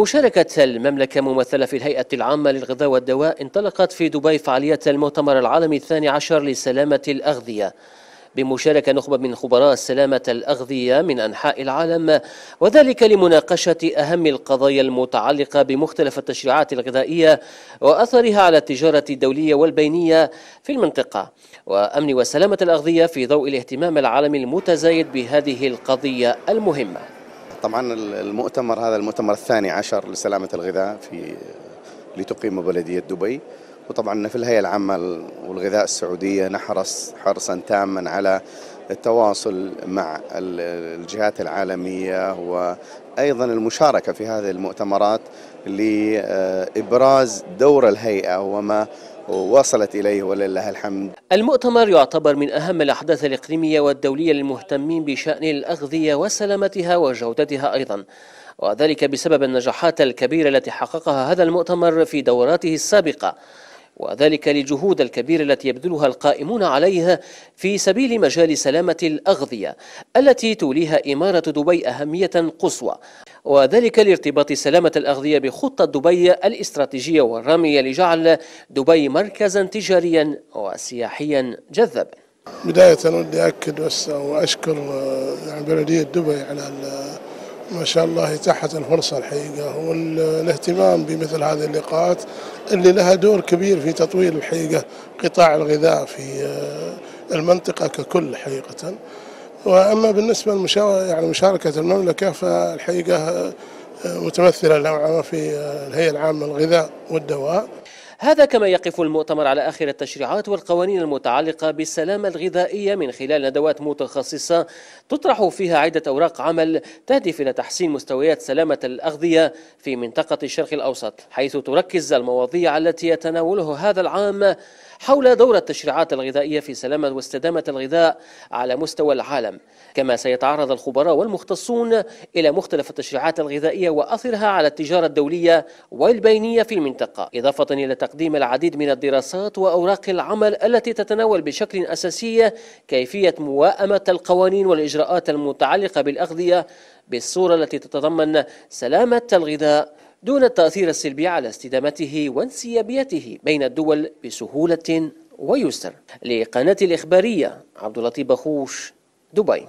مشاركة المملكة ممثلة في الهيئة العامة للغذاء والدواء انطلقت في دبي فعالية المؤتمر العالمي الثاني عشر لسلامة الأغذية. بمشاركة نخبة من خبراء سلامة الأغذية من أنحاء العالم وذلك لمناقشة أهم القضايا المتعلقة بمختلف التشريعات الغذائية وأثرها على التجارة الدولية والبينية في المنطقة. وأمن وسلامة الأغذية في ضوء الاهتمام العالمي المتزايد بهذه القضية المهمة. طبعا المؤتمر هذا المؤتمر الثاني عشر لسلامة الغذاء في لتقيم بلدية دبي. وطبعا في الهيئة العامة والغذاء السعودية نحرص حرصا تاما على التواصل مع الجهات العالمية وأيضا المشاركة في هذه المؤتمرات لإبراز دور الهيئة وما وصلت إليه ولله الحمد. المؤتمر يعتبر من أهم الأحداث الإقليمية والدولية للمهتمين بشأن الأغذية وسلامتها وجودتها أيضا وذلك بسبب النجاحات الكبيرة التي حققها هذا المؤتمر في دوراته السابقة. وذلك للجهود الكبيرة التي يبذلها القائمون عليها في سبيل مجال سلامة الأغذية التي توليها إمارة دبي أهمية قصوى. وذلك لارتباط سلامة الأغذية بخطة دبي الاستراتيجية والرامية لجعل دبي مركزا تجاريا وسياحيا جذابا. بداية ودي أكد بس وأشكر يعني بلدية دبي على ما شاء الله إتاحة الفرصة الحقيقة والاهتمام بمثل هذه اللقاءات اللي لها دور كبير في تطوير الحقيقة قطاع الغذاء في المنطقة ككل حقيقة. وأما بالنسبة يعني مشاركة المملكة فالحقيقة متمثلة نوعا ما في الهيئة العامة للغذاء والدواء. هذا كما يقف المؤتمر على آخر التشريعات والقوانين المتعلقة بالسلامة الغذائية من خلال ندوات متخصصة تطرح فيها عدة أوراق عمل تهدف إلى تحسين مستويات سلامة الأغذية في منطقة الشرق الأوسط حيث تركز المواضيع التي يتناولها هذا العام حول دور التشريعات الغذائية في سلامة واستدامة الغذاء على مستوى العالم. كما سيتعرض الخبراء والمختصون إلى مختلف التشريعات الغذائية وأثرها على التجارة الدولية والبينية في المنطقة. إضافة إلى تقديم العديد من الدراسات وأوراق العمل التي تتناول بشكل أساسي كيفية موائمة القوانين والإجراءات المتعلقة بالأغذية بالصورة التي تتضمن سلامة الغذاء دون التأثير السلبي على استدامته وانسيابيته بين الدول بسهولة ويسر. لقناة الإخبارية عبد اللطيف بخوش دبي.